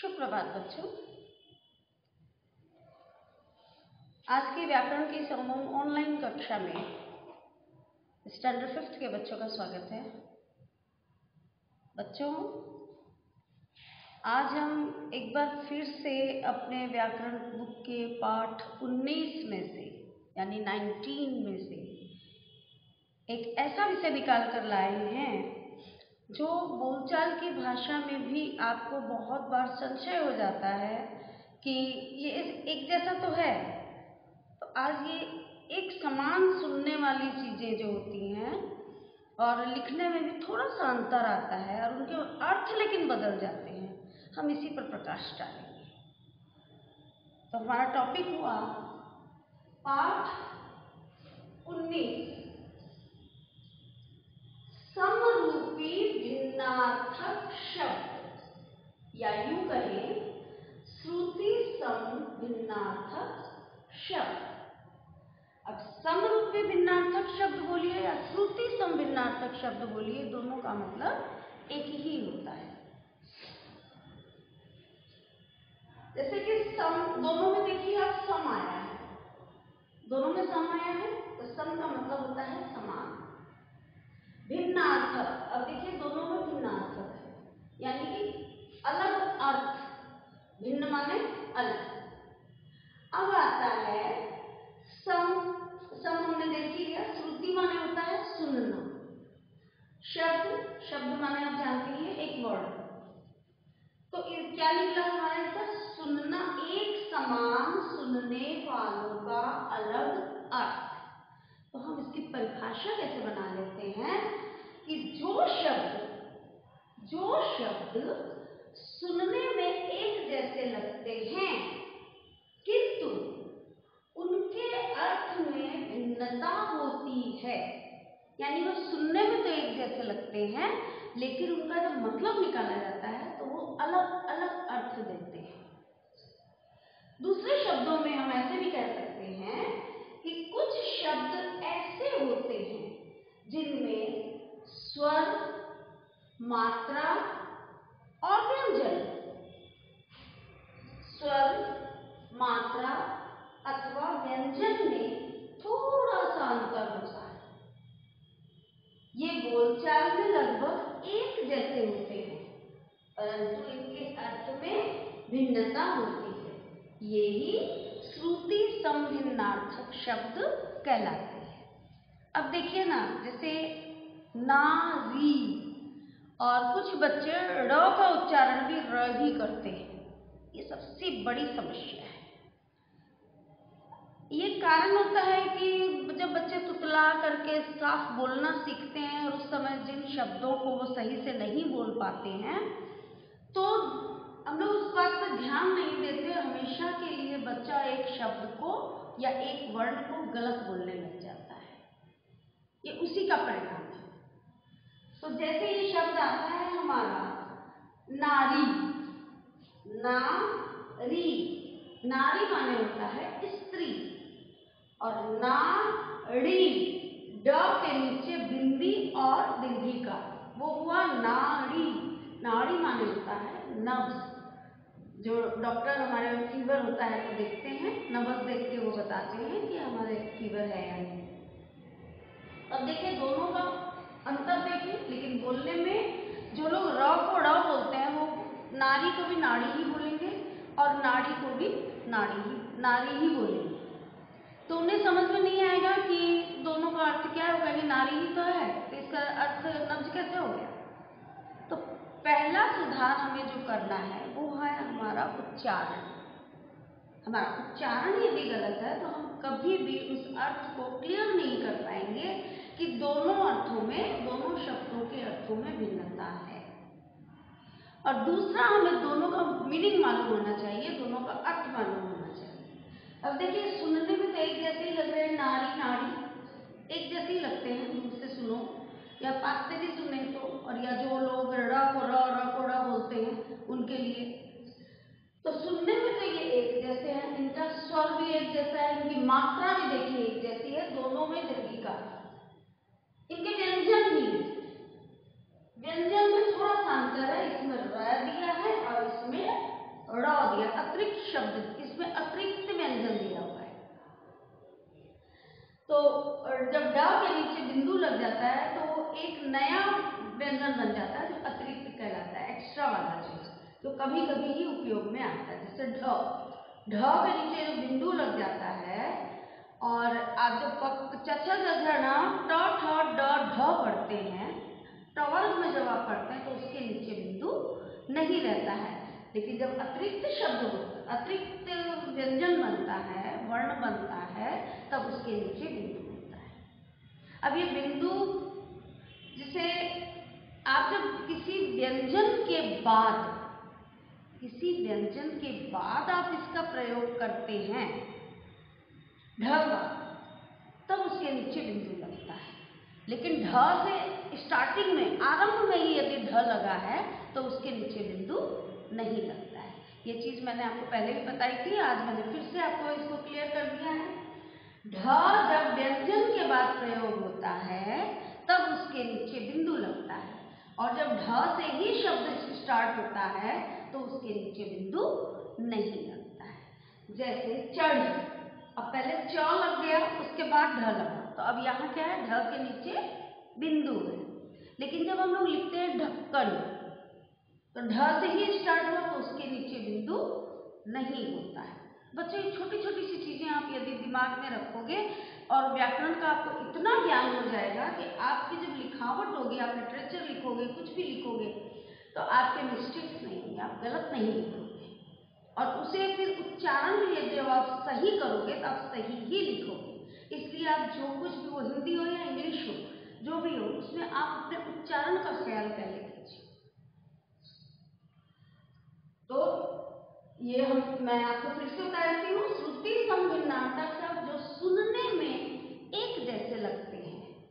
सुप्रभात, बच्चों। आज की व्याकरण की समूह ऑनलाइन कक्षा में स्टैंडर्ड फिफ्थ के बच्चों का स्वागत है। बच्चों, आज हम एक बार फिर से अपने व्याकरण बुक के पाठ 19 में से, यानी 19 में से, एक ऐसा विषय निकाल कर लाए हैं जो बोलचाल की भाषा में भी आपको बहुत बार संशय हो जाता है कि ये एक जैसा तो है तो आज ये एक समान सुनने वाली चीज़ें जो होती हैं और लिखने में भी थोड़ा सा अंतर आता है और उनके अर्थ लेकिन बदल जाते हैं, हम इसी पर प्रकाश डालेंगे। तो हमारा टॉपिक हुआ पाठ उन्नीस। समरूपी भिन्नार्थक शब्द। या यूँ कहें श्रुति सम भिन्नार्थक शब्द। अब समरूपी भिन्नार्थक शब्द बोलिए या श्रुति सम भिन्नार्थक शब्द बोलिए, दोनों का मतलब एक ही होता है। जैसे कि सम, दोनों में देखिए आप सम आया है दोनों में सम आया है तो सम का मतलब होता है समान भिन्नार्थक अब देखिए दोनों में भिन्नार्थक है यानी कि अलग अर्थ भिन्न माने अलग अब आता है सम सम हमने देख लिया श्रुति माने होता है सुनना शब्द शब्द माने आप जानते हैं एक वर्ड तो क्या निकला हमारे इसका सुनना एक समान सुनने वालों का अलग अर्थ। तो हम इसकी परिभाषा कैसे बना लेते हैं कि जो शब्द जो शब्द सुनने में एक जैसे लगते हैं, किंतु उनके अर्थ में भिन्नता होती है। यानी वो सुनने में तो एक जैसे लगते हैं, लेकिन उनका जब मतलब निकाला जाता है तो वो अलग अलग अर्थ देते हैं। दूसरे शब्दों में हम ऐसे भी कह सकते हैं कि कुछ शब्द ऐसे होते हैं, जिनमें स्वर, मात्रा और व्यंजन। स्वर, मात्रा अथवा व्यंजन में थोड़ा सा अंतर है ये बोलचाल में लगभग एक जैसे होते हैं, परंतु इनके अर्थ में भिन्नता होती है। ये ही श्रुति संभिन्नार्थक शब्द कहलाते हैं। अब देखिए ना, जैसे ना री और कुछ बच्चे र का उच्चारण भी र ही करते हैं। ये सबसे बड़ी समस्या है। ये कारण होता है कि जब बच्चे तुतला करके साफ़ बोलना सीखते हैं और उस समय जिन शब्दों को वो सही से नहीं बोल पाते हैं तो हम लोग उस बात पर ध्यान नहीं देते, हमेशा के लिए बच्चा एक शब्द को या एक वर्ड को गलत बोलने लग जाता है। ये उसी का परिणाम है। तो जैसे ये शब्द आता है हमारा, नारी नारी नारी माने होता है स्त्री। और ना नाड़ी ड के नीचे बिंदी और बिंदी का। वो हुआ नाड़ी। नाड़ी माने होता है नब्ज। जो डॉक्टर हमारे फीवर होता है तो देखते हैं। नब्ज देख के वो बताते हैं कि हमारे फीवर है या नहीं। अब देखिए, दोनों का अंतर देखिए, लेकिन बोलने में जो लोग र को ड़ बोलते हैं, वो नारी को भी नाड़ी ही बोलेंगे और नाड़ी को भी नाड़ी ही, नारी ही बोलेंगे। तो उन्हें समझ में नहीं आएगा कि दोनों का अर्थ क्या है कहेंगे नारी ही तो है तो इसका अर्थ नब्ज कैसे हो गया? तो पहला सुधार हमें जो करना है, वो है हमारा उच्चारण। हमारा उच्चारण यदि गलत है तो हम कभी भी उस अर्थ को क्लियर नहीं कर पाएँगे कि दोनों अर्थों में, दोनों शब्दों के अर्थों में भिन्नता है। और दूसरा, हमें दोनों का मीनिंग मालूम होना चाहिए, दोनों का अर्थ मालूम अब देखिए, सुनने में तो एक जैसे ही लग रहे हैं नारी नाड़ी एक जैसे ही लगते हैं दूर से सुनो। या पास से भी सुने तो और या जो लोग र को, र र, को, र बोलते हैं, उनके लिए। तो सुनने में तो ये एक जैसे हैं, इनका स्वर भी एक जैसा है, इनकी मात्रा भी देखिए, एक जैसी है, दोनों में दीर्घी का। इनके व्यंजन भी। व्यंजन में थोड़ा सा अंतर है, इसमें र दिया है और इसमें इसमें अतिरिक्त व्यंजन दिया हुआ है तो जब ड के नीचे बिंदु लग जाता है तो वो एक नया व्यंजन बन जाता है जो अतिरिक्त कहलाता है एक्स्ट्रा वाला चीज़, जो कभी कभी ही उपयोग में आता है, जैसे ढ। ढ के नीचे जो बिंदु लग जाता है, और आप जब चचा ढ पढ़ते हैं टवर्ग में जब आप पढ़ते हैं तो उसके नीचे बिंदु नहीं रहता है। लेकिन जब अतिरिक्त शब्द होता है अतिरिक्त व्यंजन बनता है, वर्ण बनता है, तब उसके नीचे बिंदु बनता है। अब ये बिंदु, जिसे आप जब किसी व्यंजन के बाद, किसी व्यंजन के बाद आप इसका प्रयोग करते हैं, ढ का, तब उसके नीचे बिंदु लगता है। लेकिन ढ से स्टार्टिंग में, आरंभ में ही यदि ढ लगा है तो उसके नीचे बिंदु नहीं लगता। ये चीज़ मैंने आपको पहले भी बताई थी, आज मैंने फिर से आपको इसको क्लियर कर दिया है। ढ जब व्यंजन के बाद प्रयोग होता है, तब उसके नीचे बिंदु लगता है। और जब ढ से ही शब्द स्टार्ट होता है तो उसके नीचे बिंदु नहीं लगता है। जैसे चढ़, अब पहले च लग गया, उसके बाद ढ लगा तो अब यहाँ क्या है? ढ के नीचे बिंदु है। लेकिन जब हम लोग लिखते हैं ढक्कन तो ढ से ही स्टार्ट हुआ तो उसके नीचे बिंदु नहीं होता है। बच्चों, ये छोटी छोटी सी चीज़ें आप यदि दिमाग में रखोगे और व्याकरण का आपको इतना ज्ञान हो जाएगा कि आपकी जब लिखावट होगी, आप लिटरेचर लिखोगे, कुछ भी लिखोगे तो आपके मिस्टेक्स नहीं होंगे, आप गलत नहीं लिखोगे। और उसे फिर उच्चारण भी यदि आप सही करोगे तो आप सही ही लिखोगे। इसलिए आप जो कुछ भी वो हिंदी हो या इंग्लिश हो, जो भी हो, उसमें आप अपने उच्चारण का ख्याल पहले कीजिए तो ये हम, मैं आपको फिर से बता देती हूँ, श्रुति संभिन्नाता शब्द जो सुनने में एक जैसे लगते हैं,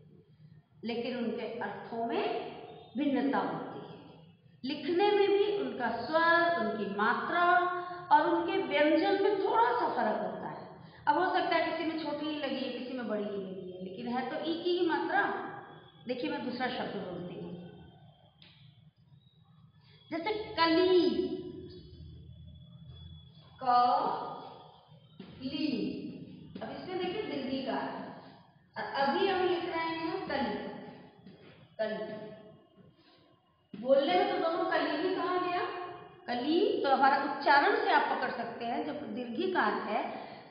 लेकिन उनके अर्थों में भिन्नता होती है। लिखने में भी उनका स्वर, उनकी मात्रा और उनके व्यंजन में थोड़ा सा फ़र्क होता है। अब हो सकता है किसी में छोटी ही लगी है, किसी में बड़ी ही लगी है, लेकिन है तो ई की ही मात्रा। देखिए, मैं दूसरा शब्द बोलती हूँ। जैसे कली। ली। अब इसमें देखिए दीर्घी का अभी हम लिख रहे हैं कली। कली। बोलने में तो दोनों कली ही कहा गया। कली तो हमारा उच्चारण से आप पकड़ सकते हैं, जब दीर्घी कार है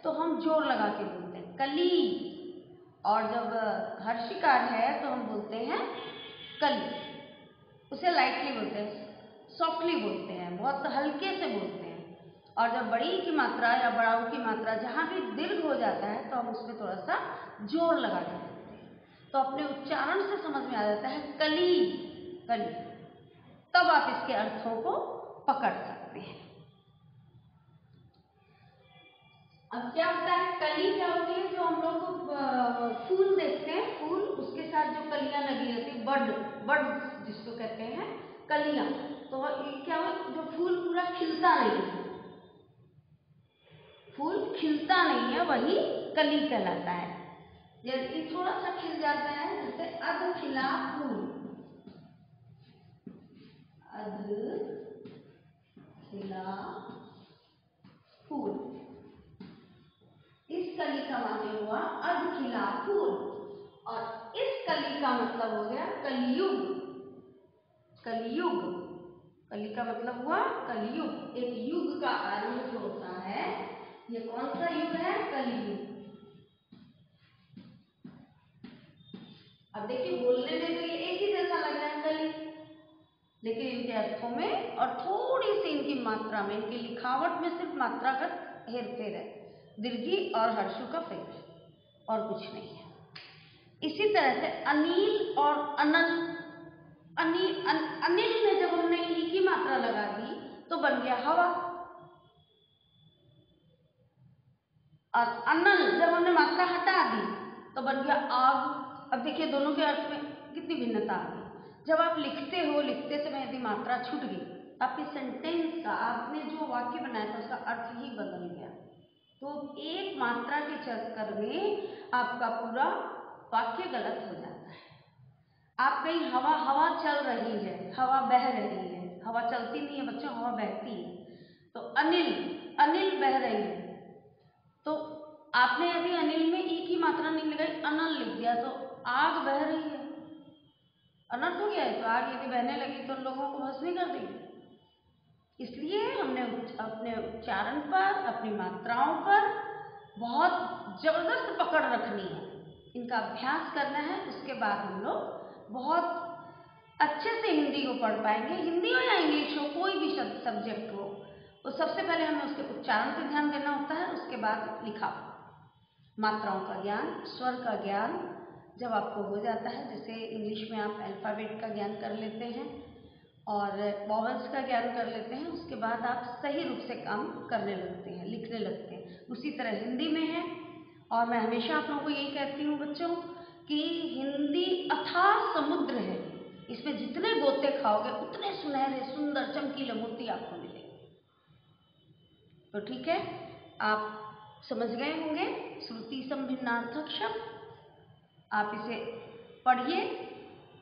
तो हम ज़ोर लगा के बोलते हैं। कली और जब हर्षिकार है तो हम बोलते हैं कली। उसे लाइटली बोलते हैं सॉफ्टली बोलते हैं, बहुत हल्के से बोलते हैं। और जब बड़ी की मात्रा या बड़ाऊ की मात्रा जहाँ भी दीर्घ हो जाता है तो हम उसमें थोड़ा सा ज़ोर लगा बोलते हैं। तो अपने उच्चारण से समझ में आ जाता है, कली कली। तब आप इसके अर्थों को पकड़ सकते हैं। अब क्या होता है, कली क्या होती है? जो हम लोग फूल देखते हैं, फूल, उसके साथ जो कलियाँ लगी रहती है, बड बड जिसको कहते हैं, कलियाँ। तो क्या हो, जो फूल पूरा खिलता नहीं है। फूल खिलता नहीं है, वही कली कहलाता है। यदि थोड़ा सा खिल जाता है, जैसे अध खिला फूल। अध खिला फूल। इस कली का माने हुआ अध खिला फूल। और इस कली का मतलब हो गया कलयुग। कलयुग। कली का मतलब हुआ कलयुग। एक युग का आरंभ जो होता है। ये कौन सा युग है? कलयुग अब देखिए बोलने में तो ये एक ही जैसा लग रहा है कली। लेकिन इनके अर्थों में और थोड़ी सी इनकी मात्रा में इनकी लिखावट में सिर्फ़ मात्रा का हेर फेर है। दीर्घी और हर्षु का फेर और कुछ नहीं है। इसी तरह से अनिल और अनल अनिल अन, अनिल में जब हमने ई की मात्रा लगा दी तो बन गया हवा। और अनल जब हमने मात्रा हटा दी तो बन गया आग। अब देखिए दोनों के अर्थ में कितनी भिन्नता आ गई। जब आप लिखते हो, लिखते समय यदि मात्रा छूट गई आपके सेंटेंस का, आपने जो वाक्य बनाया था, उसका अर्थ ही बदल गया। तो एक मात्रा के चक्कर में आपका पूरा वाक्य गलत हो जाता है। आप कहीं हवा हवा चल रही है, हवा बह रही है। हवा चलती नहीं है, बच्चों, हवा बहती है तो अनिल अनिल बह रही है तो आपने यदि अनिल में ई की मात्रा नहीं लगाई, अनल लिख दिया तो आग बह रही है। अनर्थ हो गया है तो आग यदि बहने लगी तो लोगों को भस्मी कर देगी इसलिए हमने अपने उच्चारण पर, अपनी मात्राओं पर बहुत ज़बरदस्त पकड़ रखनी है। इनका अभ्यास करना है, उसके बाद हम लोग बहुत अच्छे से हिंदी को पढ़ पाएँगे। हिंदी हो या इंग्लिश हो, कोई भी सब्जेक्ट हो तो सबसे पहले हमें उसके उच्चारण पर ध्यान देना होता है, उसके बाद लिखा। मात्राओं का ज्ञान, स्वर का ज्ञान जब आपको हो जाता है, जैसे इंग्लिश में आप अल्फ़ाबेट का ज्ञान कर लेते हैं और वॉवल्स का ज्ञान कर लेते हैं, उसके बाद आप सही रूप से काम करने लगते हैं, लिखने लगते हैं। उसी तरह हिंदी में है और मैं हमेशा आप लोगों को यही कहती हूँ बच्चों कि हिंदी अथाह समुद्र है। इसमें जितने गोते खाओगे, उतने सुनहरे, सुंदर, चमकीले मोती आपको मिलेंगे। तो ठीक है, आप समझ गए होंगे? श्रुति संभिन्नार्थक शब्द। आप इसे पढ़िए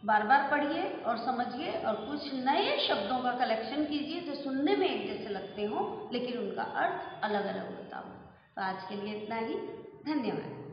बार बार पढ़िए और समझिए और कुछ नए शब्दों का कलेक्शन कीजिए जो सुनने में एक जैसे लगते हों, लेकिन उनका अर्थ अलग अलग होता हो। तो आज के लिए इतना ही। धन्यवाद।